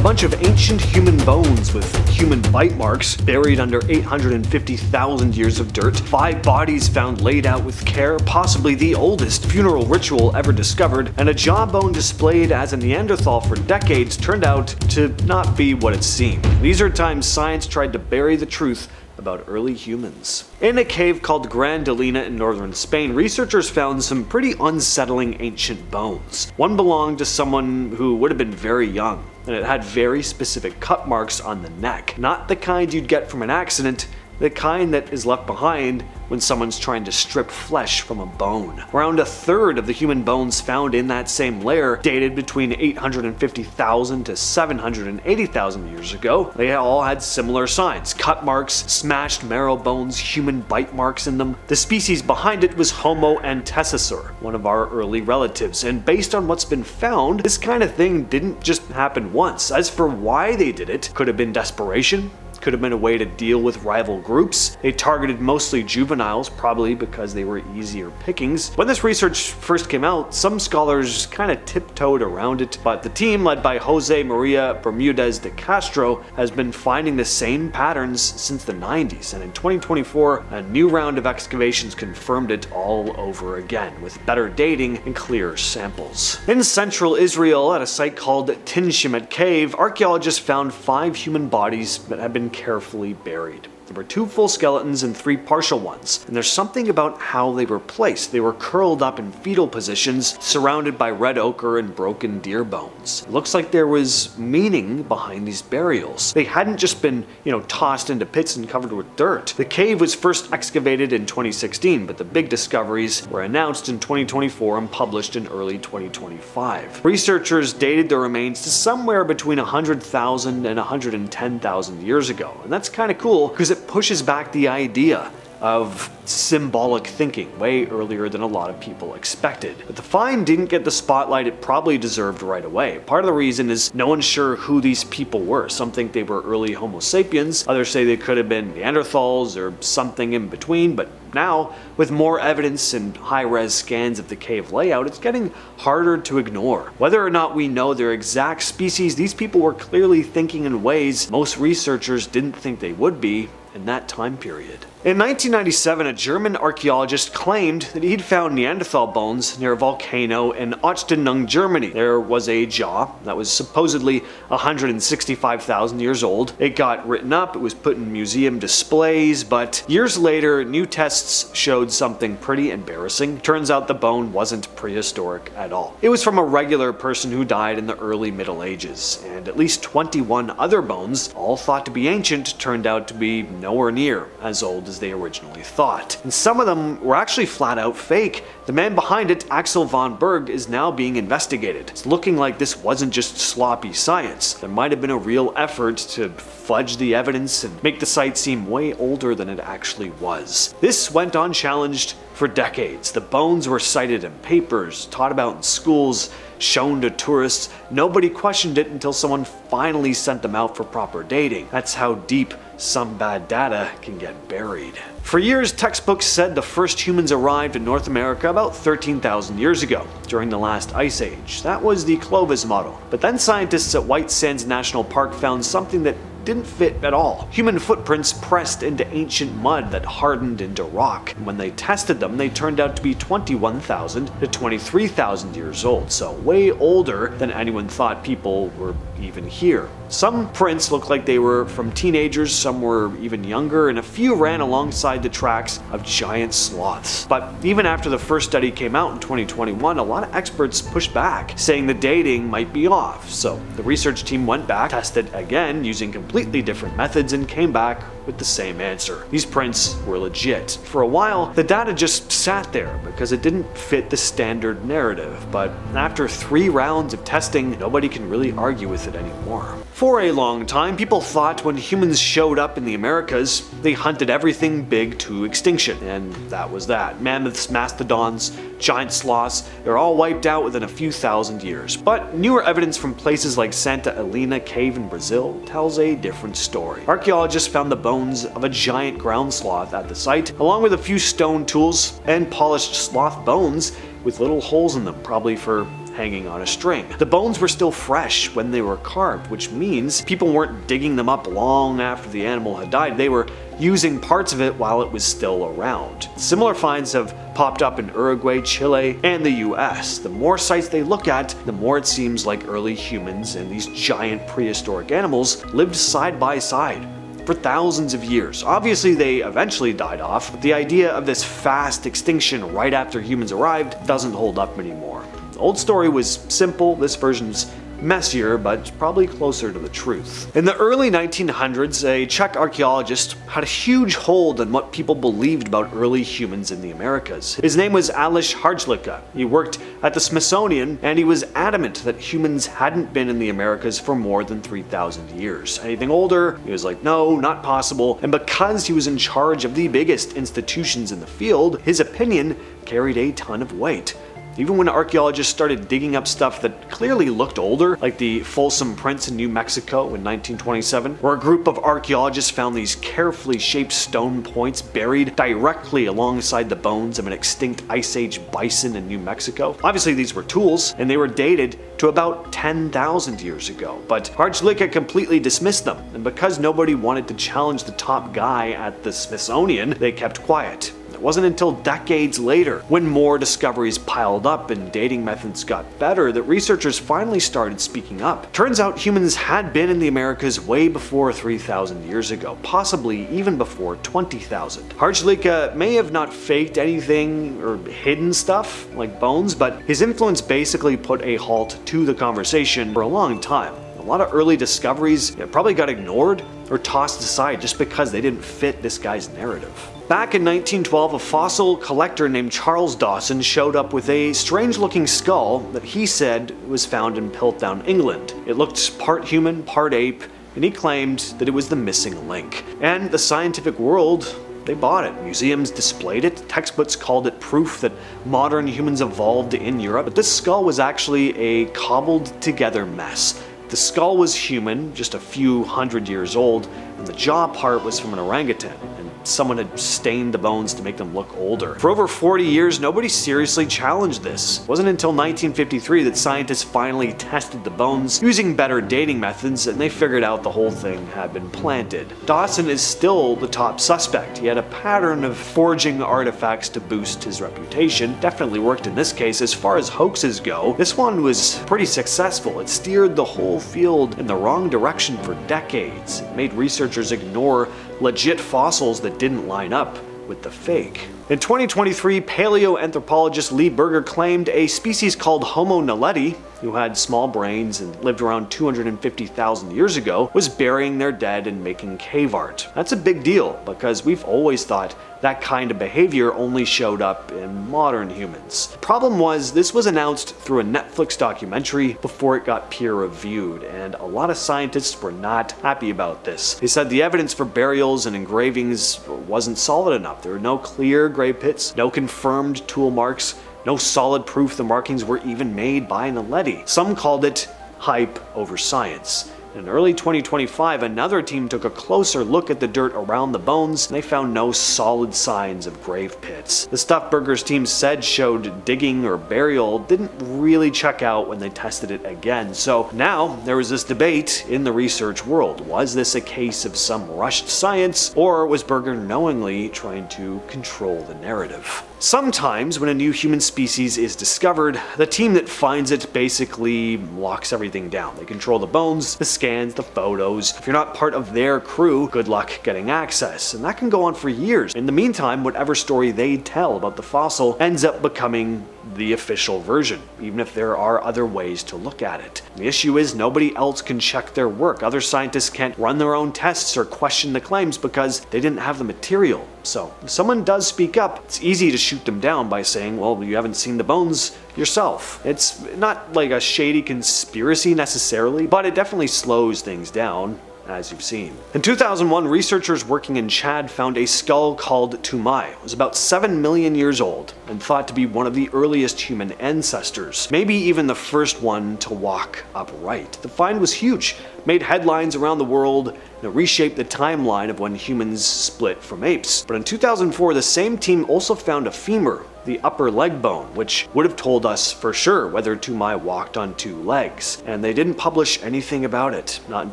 A bunch of ancient human bones with human bite marks buried under 850,000 years of dirt, five bodies found laid out with care, possibly the oldest funeral ritual ever discovered, and a jawbone displayed as a Neanderthal for decades turned out to not be what it seemed. These are times science tried to bury the truth about early humans. In a cave called Gran Dolina in northern Spain, researchers found some pretty unsettling ancient bones. One belonged to someone who would have been very young, and it had very specific cut marks on the neck. Not the kind you'd get from an accident, the kind that is left behind when someone's trying to strip flesh from a bone. Around a third of the human bones found in that same layer dated between 850,000 to 780,000 years ago. They all had similar signs cut marks, smashed marrow bones, human bite marks in them. The species behind it was Homo antecessor, one of our early relatives, and based on what's been found, this kind of thing didn't just happen once. As for why they did it, could have been desperation, could have been a way to deal with rival groups. They targeted mostly juveniles, probably because they were easier pickings. When this research first came out, some scholars kind of tiptoed around it, but the team led by Jose Maria Bermudez de Castro has been finding the same patterns since the 90s, and in 2024, a new round of excavations confirmed it all over again, with better dating and clearer samples. In central Israel, at a site called Tinshemet Cave, archaeologists found five human bodies that had been carefully buried. There were two full skeletons and three partial ones, and there's something about how they were placed. They were curled up in fetal positions, surrounded by red ochre and broken deer bones. It looks like there was meaning behind these burials. They hadn't just been, you know, tossed into pits and covered with dirt. The cave was first excavated in 2016, but the big discoveries were announced in 2024 and published in early 2025. Researchers dated the remains to somewhere between 100,000 and 110,000 years ago, and that's kind of cool because it pushes back the idea of symbolic thinking way earlier than a lot of people expected. But the find didn't get the spotlight it probably deserved right away. Part of the reason is no one's sure who these people were. Some think they were early Homo sapiens, others say they could have been Neanderthals or something in between, but now, with more evidence and high-res scans of the cave layout, it's getting harder to ignore. Whether or not we know their exact species, these people were clearly thinking in ways most researchers didn't think they would be in that time period. In 1997, a German archaeologist claimed that he'd found Neanderthal bones near a volcano in Ochtendung, Germany. There was a jaw that was supposedly 165,000 years old. It got written up, it was put in museum displays, but years later, new tests showed something pretty embarrassing. Turns out the bone wasn't prehistoric at all. It was from a regular person who died in the early Middle Ages, and at least 21 other bones, all thought to be ancient, turned out to be nowhere near as old as they originally thought. And some of them were actually flat out fake. The man behind it, Axel von Berg, is now being investigated. It's looking like this wasn't just sloppy science. There might have been a real effort to fudge the evidence and make the site seem way older than it actually was. This went unchallenged for decades. The bones were cited in papers, taught about in schools, shown to tourists. Nobody questioned it until someone finally sent them out for proper dating. That's how deep some bad data can get buried. For years, textbooks said the first humans arrived in North America about 13,000 years ago, during the last ice age. That was the Clovis model. But then scientists at White Sands National Park found something that didn't fit at all. Human footprints pressed into ancient mud that hardened into rock. And when they tested them, they turned out to be 21,000 to 23,000 years old, so way older than anyone thought people were even here. Some prints look like they were from teenagers, some were even younger, and a few ran alongside the tracks of giant sloths. But even after the first study came out in 2021, a lot of experts pushed back, saying the dating might be off. So the research team went back, tested again using completely different methods, and came back with the same answer. These prints were legit. For a while, the data just sat there because it didn't fit the standard narrative, but after three rounds of testing, nobody can really argue with it anymore. For a long time, people thought when humans showed up in the Americas, they hunted everything big to extinction, and that was that. Mammoths, mastodons, giant sloths, they're all wiped out within a few thousand years. But newer evidence from places like Santa Elina Cave in Brazil tells a different story. Archaeologists found the bones of a giant ground sloth at the site, along with a few stone tools and polished sloth bones with little holes in them, probably for hanging on a string. The bones were still fresh when they were carved, which means people weren't digging them up long after the animal had died. They were using parts of it while it was still around. Similar finds have popped up in Uruguay, Chile, and the US. The more sites they look at, the more it seems like early humans and these giant prehistoric animals lived side by side for thousands of years. Obviously, they eventually died off, but the idea of this fast extinction right after humans arrived doesn't hold up anymore. Old story was simple, this version's messier, but probably closer to the truth. In the early 1900s, a Czech archaeologist had a huge hold on what people believed about early humans in the Americas. His name was Aleš Hrdlička. He worked at the Smithsonian, and he was adamant that humans hadn't been in the Americas for more than 3,000 years. Anything older, he was like, no, not possible. And because he was in charge of the biggest institutions in the field, his opinion carried a ton of weight. Even when archaeologists started digging up stuff that clearly looked older, like the Folsom Prints in New Mexico in 1927, where a group of archaeologists found these carefully shaped stone points buried directly alongside the bones of an extinct Ice Age bison in New Mexico. Obviously these were tools, and they were dated to about 10,000 years ago, but Hrdlička completely dismissed them, and because nobody wanted to challenge the top guy at the Smithsonian, they kept quiet. It wasn't until decades later, when more discoveries piled up and dating methods got better, that researchers finally started speaking up. Turns out humans had been in the Americas way before 3,000 years ago, possibly even before 20,000. Hrdlička uh, may have not faked anything or hidden stuff, like bones, but his influence basically put a halt to the conversation for a long time. A lot of early discoveries you know, probably got ignored or tossed aside just because they didn't fit this guy's narrative. Back in 1912, a fossil collector named Charles Dawson showed up with a strange looking skull that he said was found in Piltdown, England. It looked part human, part ape, and he claimed that it was the missing link. And the scientific world they bought it. Museums displayed it. Textbooks called it proof that modern humans evolved in Europe. But this skull was actually a cobbled together mess. The skull was human, just a few hundred years old, and the jaw part was from an orangutan someone had stained the bones to make them look older. For over 40 years, nobody seriously challenged this. It wasn't until 1953 that scientists finally tested the bones using better dating methods and they figured out the whole thing had been planted. Dawson is still the top suspect. He had a pattern of forging artifacts to boost his reputation. Definitely worked in this case. As far as hoaxes go, this one was pretty successful. It steered the whole field in the wrong direction for decades. It made researchers ignore legit fossils that didn't line up with the fake. In 2023, paleoanthropologist Lee Berger claimed a species called Homo naledi, who had small brains and lived around 250,000 years ago, was burying their dead and making cave art. That's a big deal because we've always thought that kind of behavior only showed up in modern humans. The problem was this was announced through a Netflix documentary before it got peer reviewed, and a lot of scientists were not happy about this. They said the evidence for burials and engravings wasn't solid enough. There were no clear grave pits, no confirmed tool marks, no solid proof the markings were even made by Naledi. Some called it hype over science. In early 2025, another team took a closer look at the dirt around the bones and they found no solid signs of grave pits. The stuff Berger's team said showed digging or burial didn't really check out when they tested it again. So now there was this debate in the research world. Was this a case of some rushed science or was Berger knowingly trying to control the narrative? Sometimes when a new human species is discovered, the team that finds it basically locks everything down. They control the bones, the scans, the photos. If you're not part of their crew, good luck getting access. And that can go on for years. In the meantime, whatever story they tell about the fossil ends up becoming the official version, even if there are other ways to look at it. The issue is nobody else can check their work. Other scientists can't run their own tests or question the claims because they didn't have the material. So if someone does speak up, it's easy to shoot them down by saying, well, you haven't seen the bones yourself. It's not like a shady conspiracy necessarily, but it definitely slows things down as you've seen. In 2001, researchers working in Chad found a skull called Toumai. It was about 7 million years old and thought to be one of the earliest human ancestors, maybe even the first one to walk upright. The find was huge, made headlines around the world, and reshaped the timeline of when humans split from apes. But in 2004, the same team also found a femur the upper leg bone, which would have told us for sure whether Toumai walked on two legs. And they didn't publish anything about it. Not in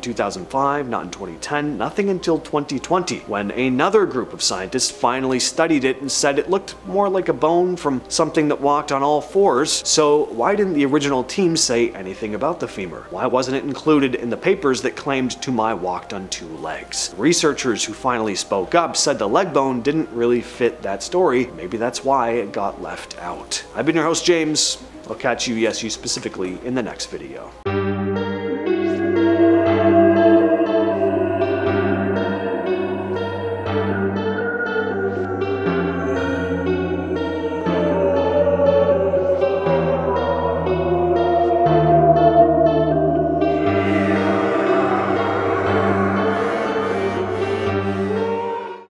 2005, not in 2010, nothing until 2020, when another group of scientists finally studied it and said it looked more like a bone from something that walked on all fours. So why didn't the original team say anything about the femur? Why wasn't it included in the papers that claimed Toumai walked on two legs? Researchers who finally spoke up said the leg bone didn't really fit that story. Maybe that's why it got left out. I've been your host, James. I'll catch you, yes, you specifically, in the next video.